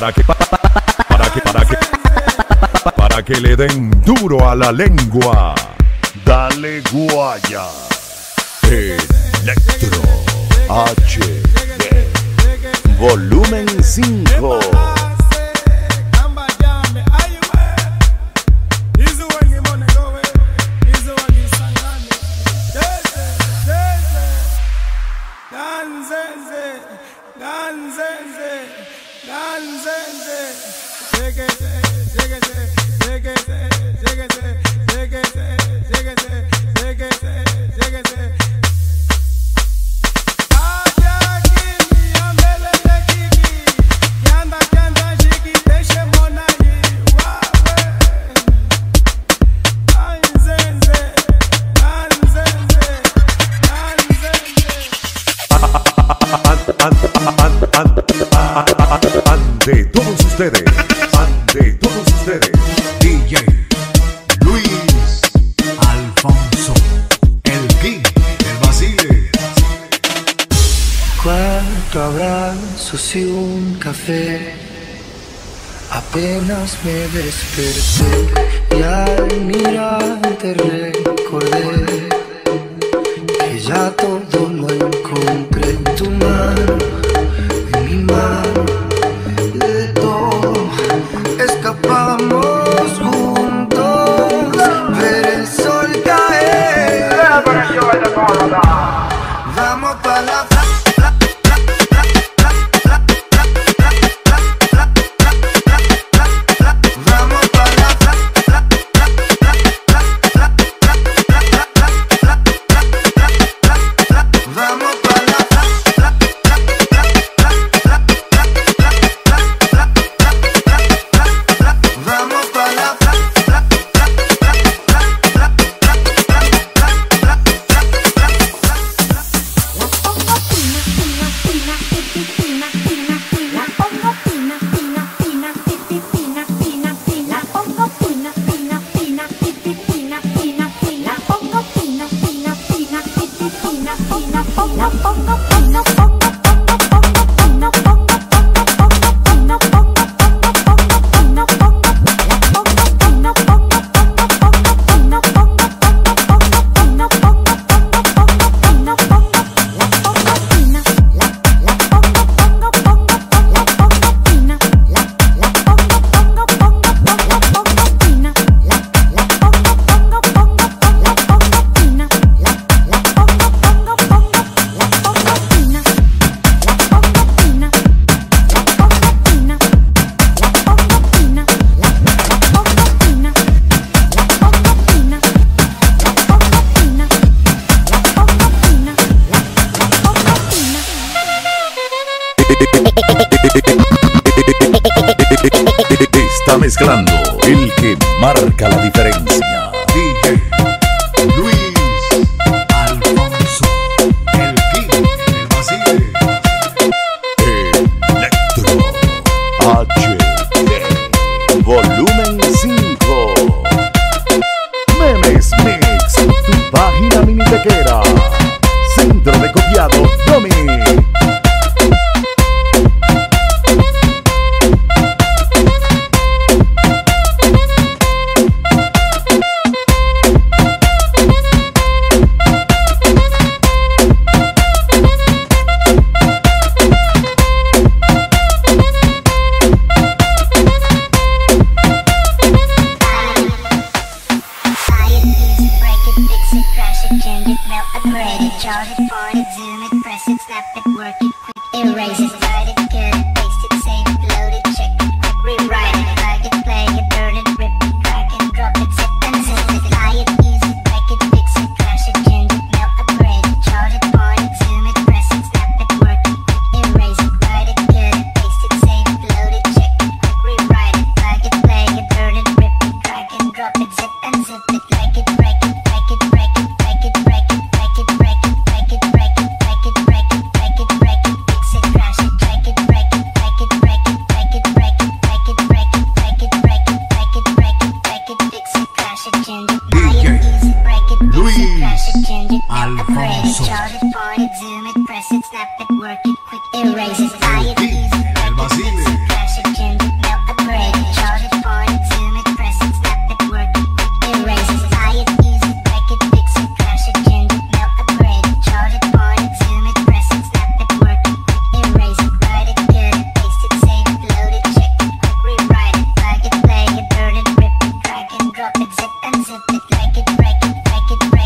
para que para que para que para que le den duro a la lengua. Dale guaya. Electro H. Volumen 5. ustedes, ante todos ustedes, DJ Luis Alfonso, el King del Basile. Cuatro abrazos y un café. Apenas me desperté y al mirarte el que marca la diferencia. DJ Luis Alfonso, el King del Basile. Electro HD, volumen 5. Memes Mix, tu página minitequera. Erase it. it, break it, break it, break it, break it.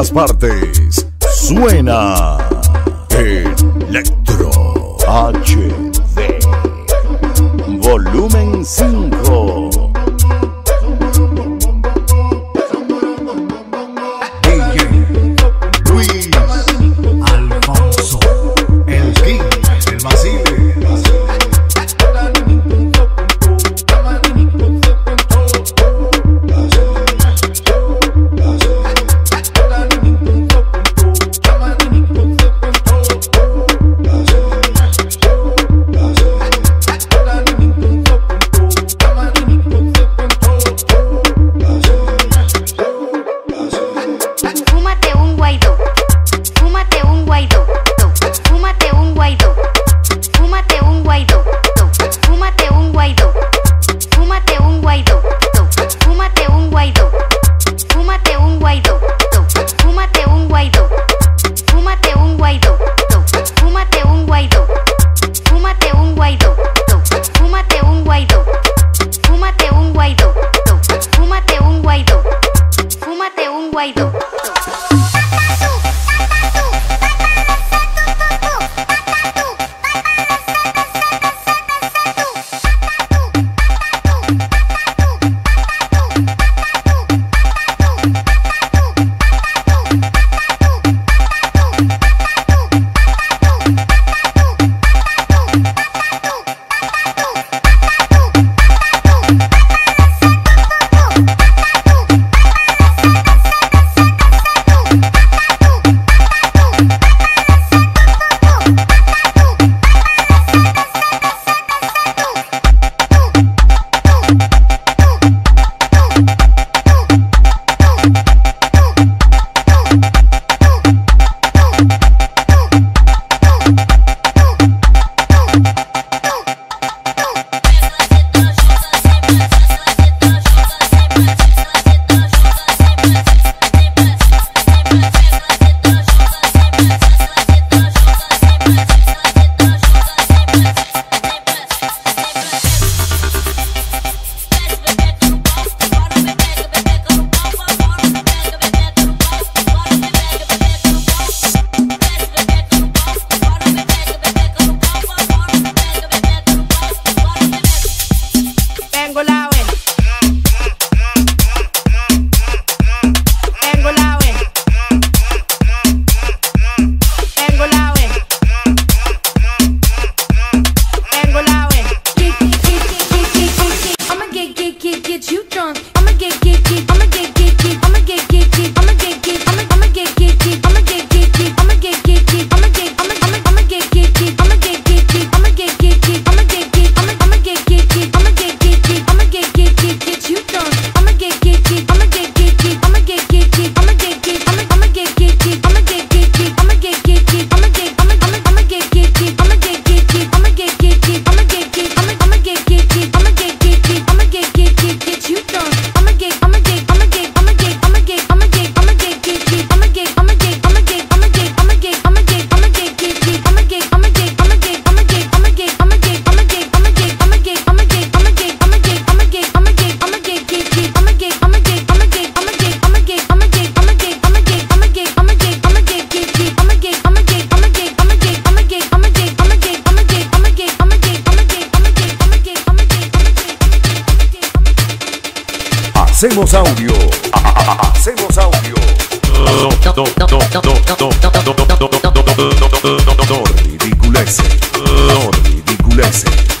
Todas partes. Suena Donne-lui des goulettes. Donne-lui des goulettes.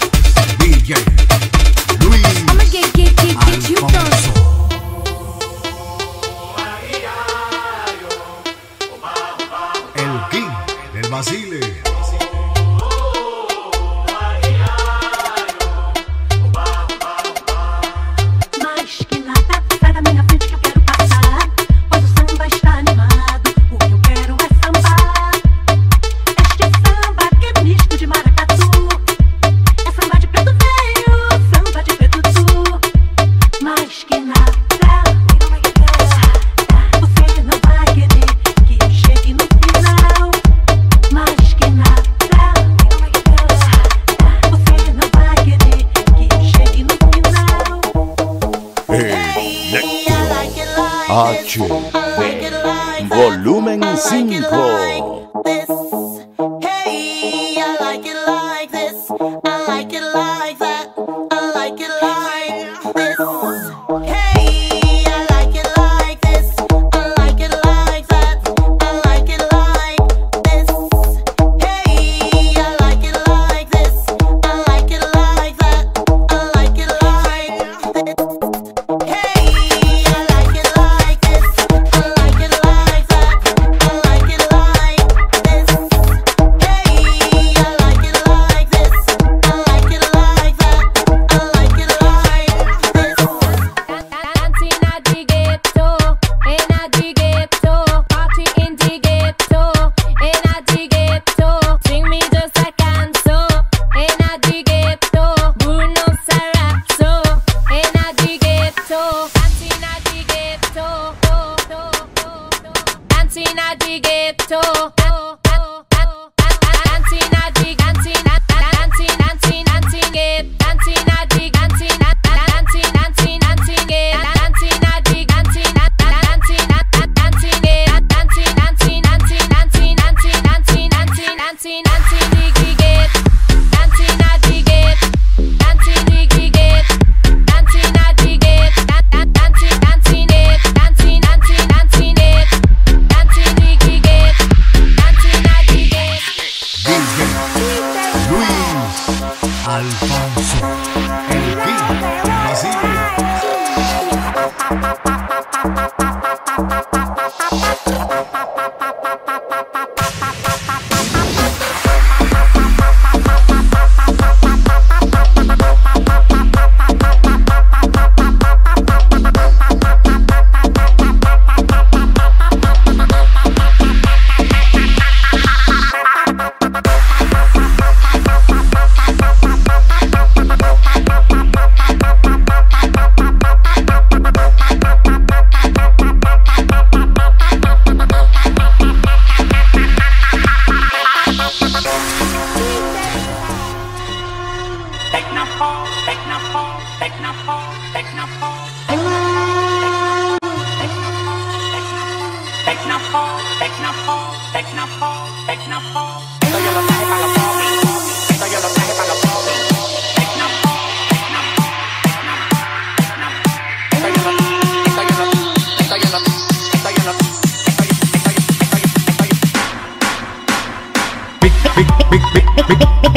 Nancy, Nancy.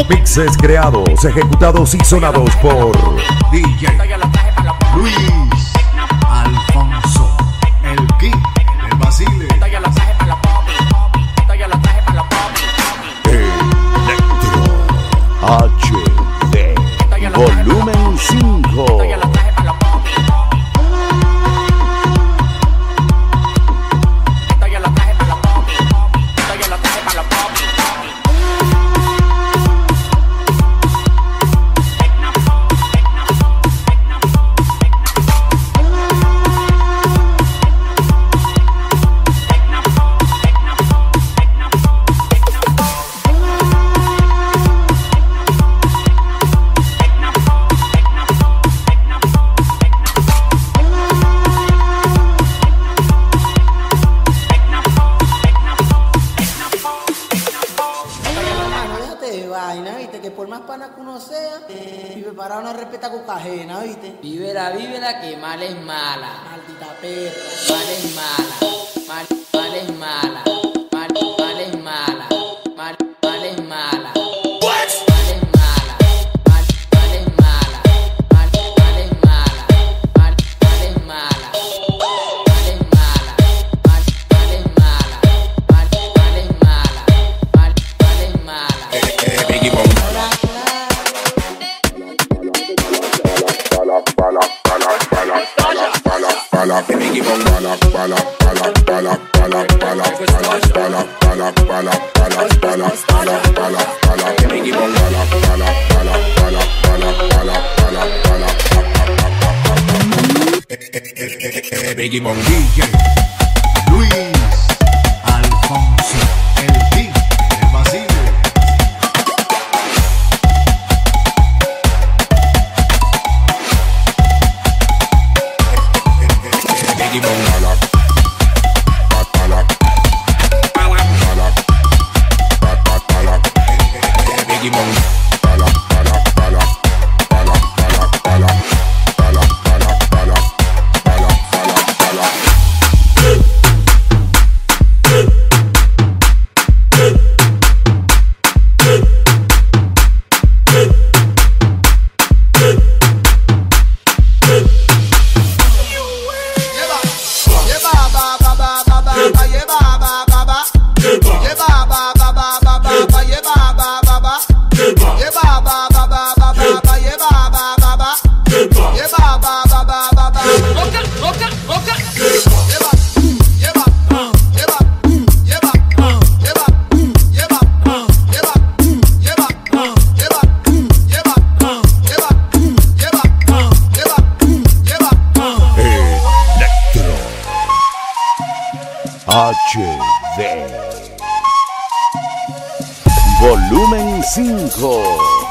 Mixes creados, ejecutados y sonados por DJ esta cucajena, ¿viste? Vívela, vívela, que mal es mala. Maldita perra. Mal es mala. Mal, mal es mala. Biggie Bong HD Volumen 5